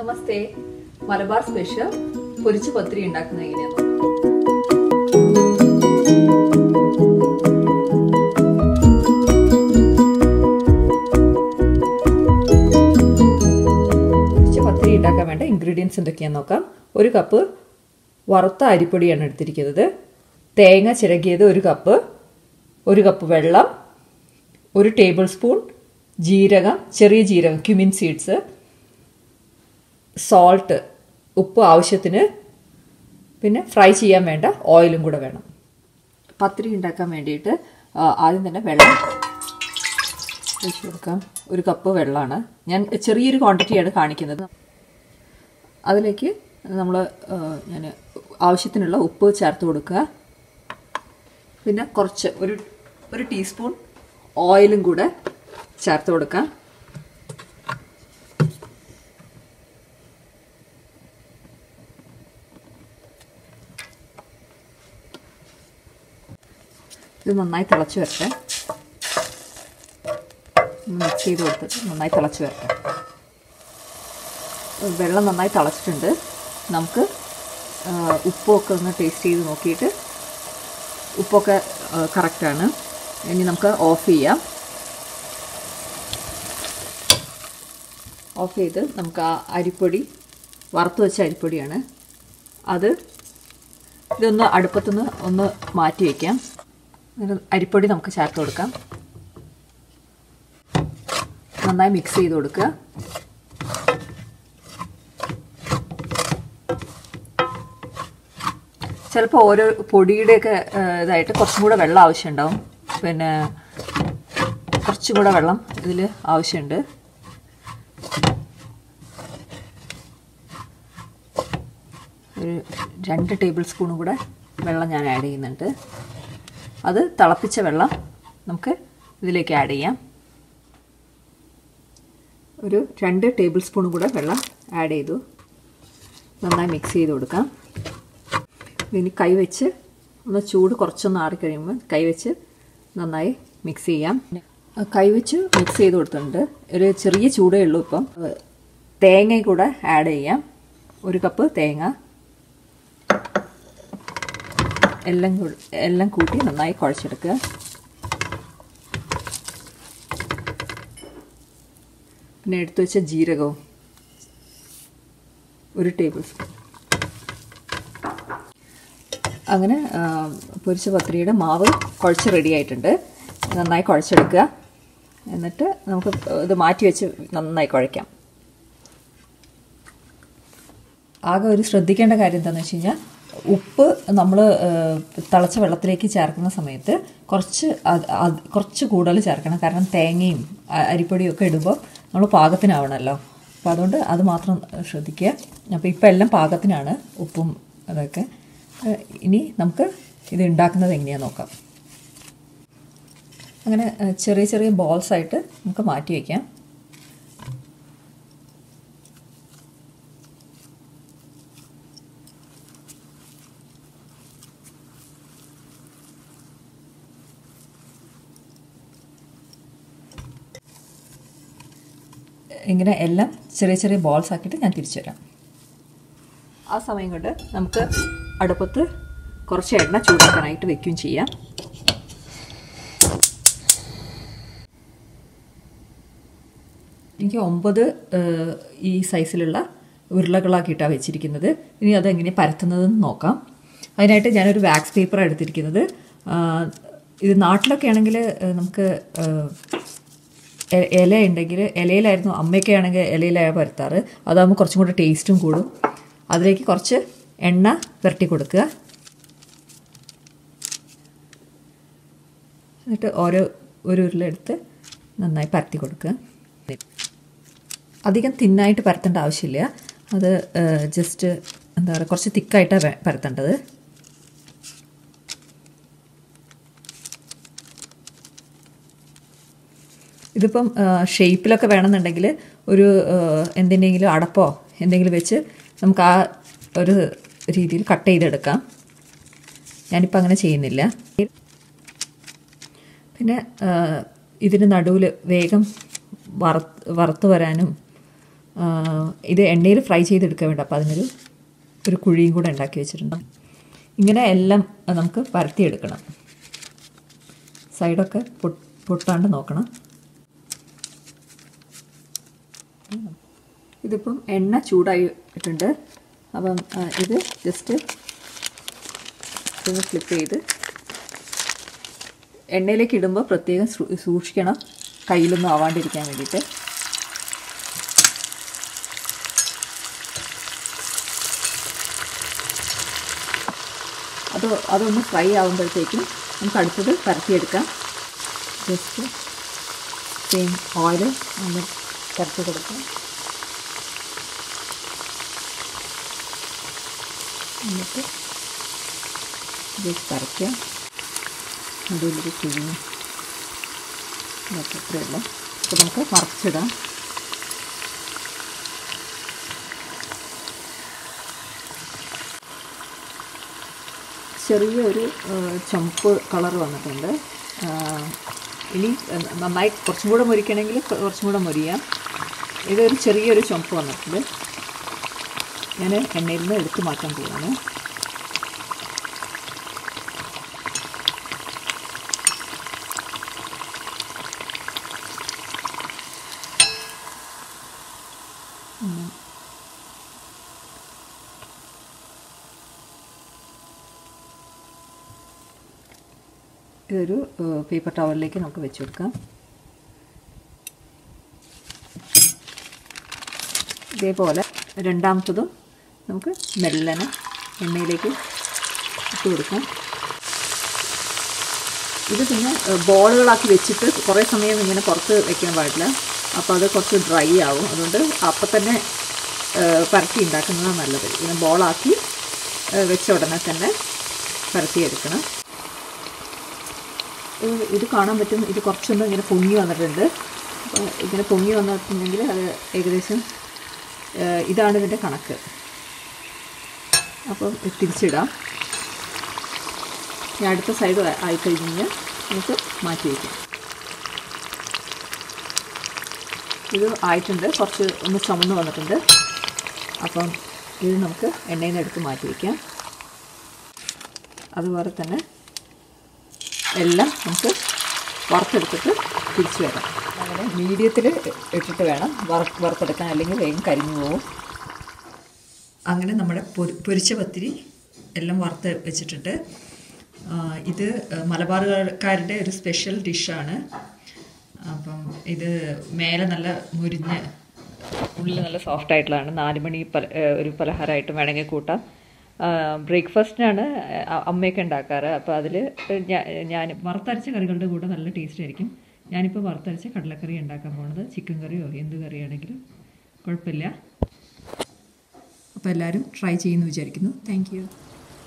നമസ്തേ. Malabar special പൊരിച്ച് പത്തിരി ഉണ്ടാക്കുന്നത് എങ്ങനെയാണ് പൊരിച്ച് പത്തിരി ഉണ്ടാക്കാൻ വേണ്ട ഇൻഗ്രീഡിയൻസ് എന്തൊക്കെയാണെന്ന് നോക്കാം. ഒരു കപ്പ് വറുത്ത അരിപ്പൊടിയാണ് എടുത്തിരിക്കുന്നത്. തേങ്ങ ചിരകിയത് ഒരു കപ്പ് ഒരു കപ്പ് വെള്ളം ഒരു ടേബിൾ സ്പൂൺ ജീരകം ചെറിയ ജീരകം ക്യുമിൻ സീഡ്സ് സോൾട്ട് ഉപ്പ് ആവശ്യത്തിന് പിന്നെ ഫ്രൈ ചെയ്യാൻ വേണ്ട ഓയിലും കൂടെ വേണം. പത്തിരി ഉണ്ടാക്കാൻ വേണ്ടിയിട്ട് ആദ്യം തന്നെ വെള്ളം ഒഴിച്ചു കൊടുക്കാം. ഒരു കപ്പ് വെള്ളമാണ്. ഞാൻ ചെറിയൊരു ക്വാണ്ടിറ്റിയാണ് കാണിക്കുന്നത്. അതിലേക്ക് നമ്മൾ ഞാൻ ആവശ്യത്തിനുള്ള ഉപ്പ് ചേർത്ത് കൊടുക്കുക. പിന്നെ കുറച്ച് ഒരു ഒരു ടീസ്പൂൺ ഓയിലും കൂടെ ചേർത്ത് കൊടുക്കാം. ഇത് നന്നായി തിളച്ച് വരട്ടെ. മിക്സ് ചെയ്ത് കൊടുത്തിട്ട് നന്നായി തിളച്ച് വരട്ടെ. വെള്ളം നന്നായി തിളച്ചിട്ടുണ്ട്. നമുക്ക് ഉപ്പൊക്കെ ഒന്ന് ടേസ്റ്റ് ചെയ്ത് നോക്കിയിട്ട് ഉപ്പൊക്കെ കറക്റ്റാണ് ഇനി നമുക്ക് ഓഫ് ചെയ്യാം. ഓഫ് ചെയ്ത് നമുക്ക് ആ അരിപ്പൊടി വറുത്ത് വെച്ച അരിപ്പൊടിയാണ്. അത് ഇതൊന്ന് അടുപ്പത്തുനിന്ന് ഒന്ന് മാറ്റി വയ്ക്കാം അരിപ്പൊടി നമുക്ക് ചേർത്ത് കൊടുക്കാം. നന്നായി മിക്സ് ചെയ്ത് കൊടുക്കുക. ചിലപ്പോൾ ഓരോ പൊടിയുടെയൊക്കെ ഇതായിട്ട് കുറച്ചും കൂടെ വെള്ളം ആവശ്യമുണ്ടാവും. പിന്നെ കുറച്ചും കൂടെ വെള്ളം ഇതിൽ ആവശ്യമുണ്ട്. ഒരു രണ്ട് ടേബിൾ സ്പൂണും കൂടെ വെള്ളം ഞാൻ ആഡ് ചെയ്യുന്നുണ്ട്. അത് തിളപ്പിച്ച വെള്ളം നമുക്ക് ഇതിലേക്ക് ആഡ് ചെയ്യാം. ഒരു രണ്ട് ടേബിൾ സ്പൂണും കൂടെ വെള്ളം ആഡ് ചെയ്തു. നന്നായി മിക്സ് ചെയ്ത് കൊടുക്കാം. ഇനി കൈവച്ച് ഒന്ന് ചൂട് കുറച്ചൊന്ന് ആറിക്കഴിയുമ്പോൾ കൈവച്ച് നന്നായി മിക്സ് ചെയ്യാം. കൈവച്ച് മിക്സ് ചെയ്ത് കൊടുത്തിട്ടുണ്ട്. ഒരു ചെറിയ ചൂടേ ഉള്ളൂ ഇപ്പം. തേങ്ങ കൂടെ ആഡ് ചെയ്യാം. ഒരു കപ്പ് തേങ്ങ. എല്ലാം എല്ലാം കൂട്ടി നന്നായി കുഴച്ചെടുക്കുക. പിന്നെ എടുത്തു വെച്ച ജീരകവും ഒരു ടേബിൾ സ്പൂൺ. അങ്ങനെ പൊരിച്ച പത്രിയുടെ മാവ് കുഴച്ച് റെഡി ആയിട്ടുണ്ട്. നന്നായി കുഴച്ചെടുക്കുക. എന്നിട്ട് നമുക്ക് ഇത് മാറ്റി വെച്ച് നന്നായി കുഴയ്ക്കാം. ആകെ ഒരു ശ്രദ്ധിക്കേണ്ട കാര്യം എന്താണെന്ന് വെച്ച് കഴിഞ്ഞാൽ ഉപ്പ് നമ്മൾ തിളച്ച വെള്ളത്തിലേക്ക് ചേർക്കുന്ന സമയത്ത് കുറച്ച് കുറച്ച് കൂടുതൽ ചേർക്കണം. കാരണം തേങ്ങയും അരിപ്പൊടിയും ഒക്കെ ഇടുമ്പോൾ നമ്മൾ പാകത്തിനാവണമല്ലോ അപ്പോൾ അതുകൊണ്ട് അത് മാത്രം ശ്രദ്ധിക്കുക. അപ്പോൾ ഇപ്പം എല്ലാം പാകത്തിനാണ് ഉപ്പും അതൊക്കെ. ഇനി നമുക്ക് ഇത് ഉണ്ടാക്കുന്നത് എങ്ങനെയാണെന്ന് നോക്കാം. അങ്ങനെ ചെറിയ ചെറിയ ബോൾസായിട്ട് നമുക്ക് മാറ്റി വയ്ക്കാം ഇങ്ങനെ എല്ലാം ചെറിയ ചെറിയ ബോൾസ് ആക്കിയിട്ട് ഞാൻ തിരിച്ചു തരാം ആ സമയം കൊണ്ട് നമുക്ക് അടുപ്പത്ത് കുറച്ച് എണ്ണ ചൂടാക്കാനായിട്ട് വെക്കുകയും ചെയ്യാം. എനിക്ക് ഒമ്പത് ഈ സൈസിലുള്ള ഉരുളകളാക്കിയിട്ടാണ് വെച്ചിരിക്കുന്നത്. ഇനി അതെങ്ങനെ പരത്തുന്നതെന്ന് നോക്കാം. അതിനായിട്ട് ഞാനൊരു വാക്സ് പേപ്പർ എടുത്തിരിക്കുന്നത്. ഇത് നാട്ടിലൊക്കെ ആണെങ്കിൽ നമുക്ക് ഇല ഉണ്ടെങ്കിൽ ഇലയിലായിരുന്നു അമ്മയൊക്കെ ആണെങ്കിൽ ഇലയിലായ പരത്താറ്. അതാകുമ്പോൾ കുറച്ചും കൂടെ ടേസ്റ്റും കൂടും. അതിലേക്ക് കുറച്ച് എണ്ണ പുരട്ടി കൊടുക്കുക. എന്നിട്ട് ഓരോ ഒരു ഉരുളെടുത്ത് നന്നായി പരത്തി കൊടുക്കുക. അധികം തിന്നായിട്ട് പരത്തേണ്ട ആവശ്യമില്ല. അത് ജസ്റ്റ് എന്താ പറയുക കുറച്ച് തിക്കായിട്ടാണ് പരത്തേണ്ടത്. ഇതിപ്പം ഷേപ്പിലൊക്കെ വേണമെന്നുണ്ടെങ്കിൽ ഒരു എന്തിന്റെങ്കിലും അടപ്പോ എന്തെങ്കിലും വെച്ച് നമുക്ക് ആ ഒരു രീതിയിൽ കട്ട് ചെയ്തെടുക്കാം. ഞാനിപ്പോൾ അങ്ങനെ ചെയ്യുന്നില്ല. പിന്നെ ഇതിന് നടുവിൽ വേഗം വറുത്ത് വറുത്ത് വരാനും ഇത് എണ്ണയിൽ ഫ്രൈ ചെയ്തെടുക്കാൻ വേണ്ട അപ്പോൾ അതിനൊരു ഒരു കുഴിയും കൂടെ ഉണ്ടാക്കി വെച്ചിട്ടുണ്ട്. ഇങ്ങനെ എല്ലാം നമുക്ക് പരത്തിയെടുക്കണം. സൈഡൊക്കെ പൊട്ട് പൊട്ടാണ്ട് നോക്കണം. ഇതിപ്പം എണ്ണ ചൂടായിട്ടുണ്ട് അപ്പം ഇത് ജസ്റ്റ് ഇതൊന്ന് ഫ്ലിപ്പ് ചെയ്ത് എണ്ണയിലേക്ക് ഇടുമ്പോൾ പ്രത്യേകം സൂക്ഷിക്കണം. കയ്യിലൊന്നും ആവാണ്ടിരിക്കാൻ വേണ്ടിയിട്ട്. അത് അതൊന്ന് ഫ്രൈ ആകുമ്പോഴത്തേക്കും നമുക്ക് അടുത്തത് പരത്തിയെടുക്കാം. ജസ്റ്റ് സെയിം ഓയിൽ ഒന്ന് പരത്തി കൊടുക്കാം. എന്നിട്ട് ജസ്റ്റ് പറിക്കുക നടുവിലൊരു കുഴിയും ഇത്രയേ ഉള്ളൂ. അപ്പോൾ നമുക്ക് മറച്ചിടാം ചെറിയൊരു ചുമപ്പ് കളർ വന്നിട്ടുണ്ട്. ഇനി നന്നായി കുറച്ചും കൂടെ മുരിക്കണമെങ്കിൽ കുറച്ചും കൂടെ മുരിയാം. ഇതൊരു ചെറിയൊരു ചുമപ്പ് വന്നിട്ടുണ്ട്. ഞാൻ എണ്ണയിൽ നിന്ന് എടുത്തു മാറ്റാൻ പോവാണ്. ഇതൊരു പേപ്പർ ടവലിലേക്ക് നമുക്ക് വെച്ച് കൊടുക്കാം. ഇതേപോലെ രണ്ടാമത്തതും നമുക്ക് മെല്ലനെ എണ്ണയിലേക്ക് ഇട്ട് കൊടുക്കാം. ഇത് പിന്നെ ബോളുകളാക്കി വെച്ചിട്ട് കുറേ സമയം ഇങ്ങനെ പുറത്ത് വെക്കാൻ പാടില്ല. അപ്പോൾ അത് കുറച്ച് ഡ്രൈ ആവും. അതുകൊണ്ട് അപ്പം തന്നെ പരത്തി ഉണ്ടാക്കുന്നതാണ് നല്ലത്. ഇങ്ങനെ ബോളാക്കി വെച്ച ഉടനെ തന്നെ പരത്തിയെടുക്കണം. ഇത് കാണാൻ പറ്റും. ഇത് കുറച്ചൊന്നും ഇങ്ങനെ പൊങ്ങി വന്നിട്ടുണ്ട്. അപ്പോൾ ഇങ്ങനെ പൊങ്ങി വന്നിട്ടുണ്ടെങ്കിൽ അത് ഏകദേശം ഇതാണ് ഇതിന്റെ കണക്ക്. അപ്പം തിരിച്ചിടാം. ഈ അടുത്ത സൈഡ് ആയിക്കഴിഞ്ഞ് നമുക്ക് മാറ്റി വയ്ക്കാം ഇത് ആയിട്ടുണ്ട്. കുറച്ച് ഒന്ന് ചുമന്ന് വന്നിട്ടുണ്ട്. അപ്പം ഇത് നമുക്ക് എണ്ണയിൽ നിന്ന് എടുത്ത് മാറ്റി വയ്ക്കാം അതുപോലെ തന്നെ എല്ലാം നമുക്ക് വറുത്തെടുത്തിട്ട് തിരിച്ചു വരാം. അങ്ങനെ മീഡിയത്തിൽ ഇട്ടിട്ട് വേണം വറ വറുത്തെടുക്കാൻ. അല്ലെങ്കിൽ വേഗം കരിഞ്ഞു പോകും അങ്ങനെ നമ്മുടെ പൊരി പൊരിച്ച പത്തിരി എല്ലാം വറുത്ത് വെച്ചിട്ടുണ്ട്. ഇത് മലബാറുകാരുടെ ഒരു സ്പെഷ്യൽ ഡിഷാണ്. അപ്പം ഇത് മേലെ നല്ല മുരിഞ്ഞ് ഉള്ളിൽ നല്ല സോഫ്റ്റ് ആയിട്ടുള്ളതാണ്. നാലുമണി പല ഒരു പലഹാരമായിട്ടും വേണമെങ്കിൽ കൂട്ടാം. ബ്രേക്ക്ഫാസ്റ്റിനാണ് അമ്മയൊക്കെ ഉണ്ടാക്കാറ്. അപ്പോൾ അതിൽ ഞാൻ വറുത്തരച്ച കറികളുടെ കൂടെ നല്ല ടേസ്റ്റ് ആയിരിക്കും. ഞാനിപ്പോൾ വറുത്തരച്ച കടലക്കറി ഉണ്ടാക്കാൻ പോകുന്നത് ചിക്കൻ കറിയോ എന്ത് കറിയാണെങ്കിലും കുഴപ്പമില്ല. അപ്പോൾ എല്ലാവരും ട്രൈ ചെയ്യുന്നു വിചാരിക്കുന്നു. താങ്ക് യു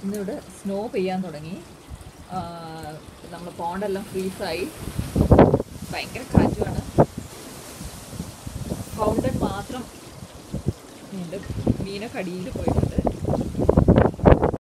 ഇന്നിവിടെ സ്നോ പെയ്യാൻ തുടങ്ങി. നമ്മൾ പോണ്ടെല്ലാം ഫ്രീസായി ഭയങ്കര കാറ്റുമാണ് ഫൗണ്ടൻ മാത്രം മീനൊക്കെ അടിയിൽ പോയിട്ടുണ്ട്.